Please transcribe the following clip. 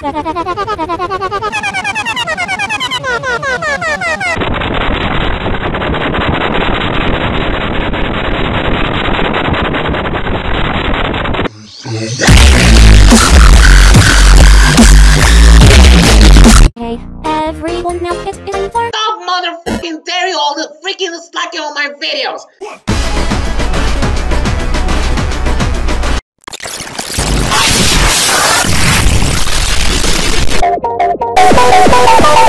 Hey, everyone now it's in for Stop motherfucking tearing all the freaking slacking on my videos! You.